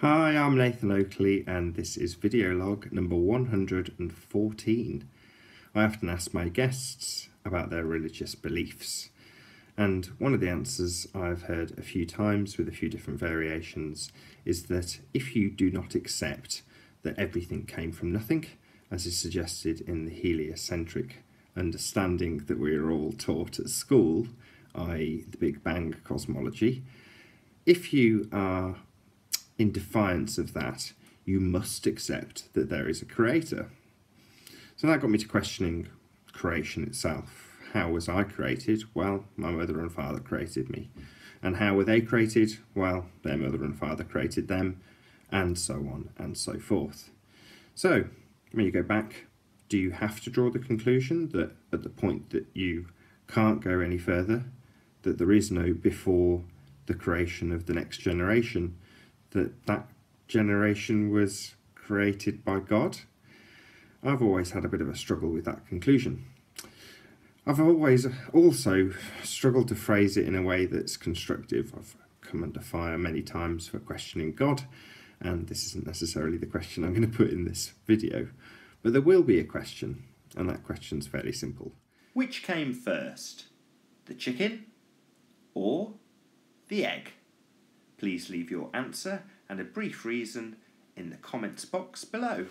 Hi, I'm Nathan Oakley, and this is video log number 114. I often ask my guests about their religious beliefs, and one of the answers I've heard a few times with a few different variations is that if you do not accept that everything came from nothing, as is suggested in the heliocentric understanding that we are all taught at school, i.e., the Big Bang cosmology, if you are in defiance of that, you must accept that there is a creator. So that got me to questioning creation itself. How was I created? Well, my mother and father created me. And how were they created? Well, their mother and father created them, and so on and so forth. So, when you go back, do you have to draw the conclusion that at the point that you can't go any further, that there is no before the creation of the next generation, that that generation was created by God? I've always had a bit of a struggle with that conclusion. I've always also struggled to phrase it in a way that's constructive. I've come under fire many times for questioning God, and this isn't necessarily the question I'm going to put in this video. But there will be a question, and that question's fairly simple. Which came first, the chicken or the egg? Please leave your answer and a brief reason in the comments box below.